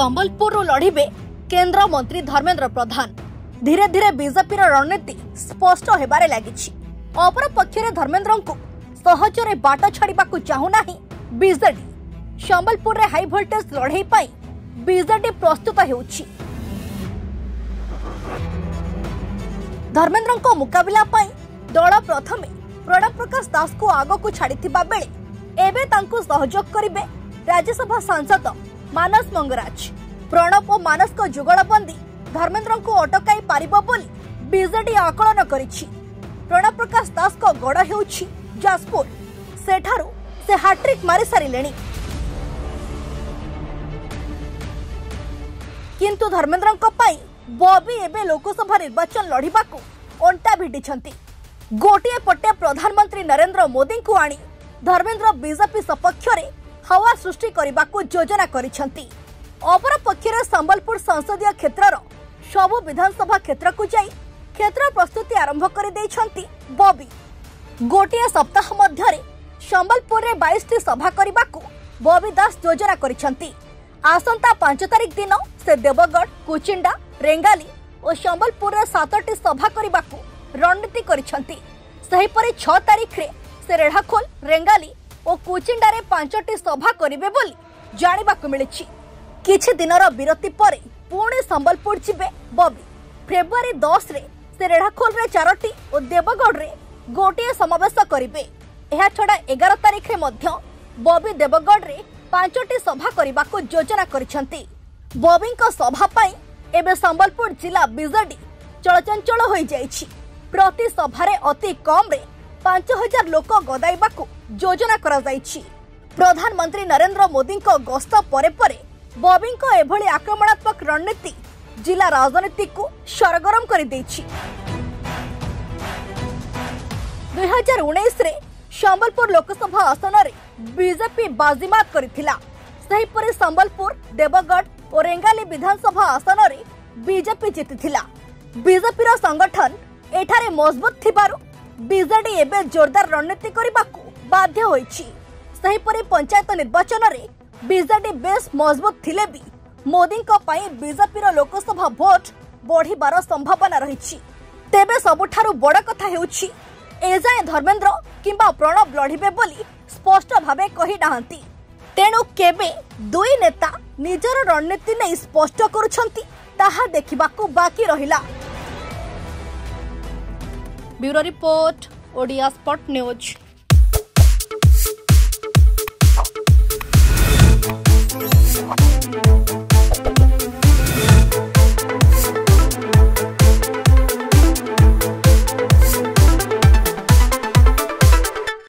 संबलपुर लड़े केन्द्र मंत्री धर्मेन्द्र प्रधान धीरे धीरे बीजेपी रणनीति स्पष्ट होबार लगी अपरपक्ष धर्मेन्द्र को सहजरे बाट छाड़क चाहूना संबलपुर हाई भोल्टेज लड़े बजे प्रस्तुत धर्मेन्द्र मुकबिला दल प्रथम प्रणव प्रकाश दास को को छाड़ बेले एवं सहयोग करे राज्यसभा सांसद মানস মঙ্গরাজ প্রণব ও মানসক যুগলবন্দী ধর্মেন্দ্রক অটকাই পারিব বলে বিজেডি আকলন করেছি প্রণব প্রকাশ দাসক গড় হেউছি যাজপুর সেঠারু সে হ্যাট্রিক মারি সারিলেনি কিন্তু ধর্মেন্দ্রক পাই ববি এবে লোকসভা নির্বাচন লড়িবাকু অন্টা ভিটিছন্তি ଗୋଟିଏ ପଟେ ପ୍ରଧାନମନ୍ତ୍ରୀ ନରେନ୍ଦ୍ର ମୋଦିଙ୍କୁ ଆଣି ଧର୍ମେନ୍ଦ୍ର ବିଜେପି ସପକ୍ଷରେ হাওয়া সৃষ্টি করা যোজনা করেছেন অপরপক্ষে সম্বলপুর সংসদীয় ক্ষেত্রর সবু বিধানসভা ক্ষেত্রকু যাই ক্ষেত্র প্রস্তুতি আরম্ভ করে দিয়েছেন ববি গোটিয়ে সপ্তাহ মধ্যে সম্বলপুরে বাইশটি সভা করা ববি দাস যোজনা করেছেন আসন্তা পাঁচ তারিখ দিন সে দেবগড় কুচিন্ডা রেঙ্গালি ও সম্বলপুরের সাতটি সভা করা রণনীতি করেছেন সেইপরি ছ তারিখে সে রেঢ়াখোল রেঙ্গালি ଓ କୁଚିଣ୍ଡାରେ ପାଞ୍ଚଟି ସଭା କରିବେ ବୋଲି ଜାଣିବାକୁ ମିଳିଛି କିଛି ଦିନର ବିରତି ପରେ ପୁଣି ସମ୍ବଲପୁର ଯିବେ ବବି ଫେବୃଆରୀ ଦଶରେ ସେ ରେଢ଼ାଖୋଲରେ ଚାରୋଟି ଓ ଦେବଗଡ଼ରେ ଗୋଟିଏ ସମାବେଶ କରିବେ ଏହାଛଡ଼ା ଏଗାର ତାରିଖରେ ମଧ୍ୟ ବବି ଦେବଗଡ଼ରେ ପାଞ୍ଚଟି ସଭା କରିବାକୁ ଯୋଜନା କରିଛନ୍ତି ବବିଙ୍କ ସଭା ପାଇଁ ଏବେ ସମ୍ବଲପୁର ଜିଲ୍ଲା ବିଜେଡି ଚଳଚଞ୍ଚଳ ହୋଇଯାଇଛି ପ୍ରତି ସଭାରେ ଅତି କମ୍ରେ ପାଞ୍ଚ ହଜାର ଲୋକ ଗଦାଇବାକୁ ଯୋଜନା କରାଯାଇଛି ପ୍ରଧାନମନ୍ତ୍ରୀ ନରେନ୍ଦ୍ର ମୋଦିଙ୍କ ଗସ୍ତ ପରେ ପରେ ବବିଙ୍କ ଏଭଳି ଆକ୍ରମଣାତ୍ମକ ରଣନୀତି ଜିଲ୍ଲା ରାଜନୀତିକୁ ସରଗରମ କରିଦେଇଛି ଦୁଇ ହଜାର ଉଣେଇଶରେ ସମ୍ବଲପୁର ଲୋକସଭା ଆସନରେ ବିଜେପି ବାଜିମାତ କରିଥିଲା ସେହିପରି ସମ୍ବଲପୁର ଦେବଗଡ଼ ଓ ରେଙ୍ଗାଲି ବିଧାନସଭା ଆସନରେ ବିଜେପି ଜିତିଥିଲା ବିଜେପିର ସଂଗଠନ ଏଠାରେ ମଜବୁତ ଥିବାରୁ ବିଜେଡି ଏବେ ଜୋରଦାର ରଣନୀତି କରିବାକୁ ବାଧ୍ୟ ହୋଇଛି ସେହିପରି ପଞ୍ଚାୟତ ନିର୍ବାଚନରେ ବିଜେଡି ବେଶ୍ ମଜବୁତ ଥିଲେ ବି ମୋଦିଙ୍କ ପାଇଁ ବିଜେପିର ଲୋକସଭା ଭୋଟ ବଢ଼ିବାର ସମ୍ଭାବନା ରହିଛି ତେବେ ସବୁଠାରୁ ବଡ଼ କଥା ହେଉଛି ଏଯାଏଁ ଧର୍ମେନ୍ଦ୍ର କିମ୍ବା ପ୍ରଣବ ଲଢ଼ିବେ ବୋଲି ସ୍ପଷ୍ଟ ଭାବେ କହି ନାହାନ୍ତି ତେଣୁ କେବେ ଦୁଇ ନେତା ନିଜର ରଣନୀତି ନେଇ ସ୍ପଷ୍ଟ କରୁଛନ୍ତି ତାହା ଦେଖିବାକୁ ବାକି ରହିଲା bureau report Odia spot news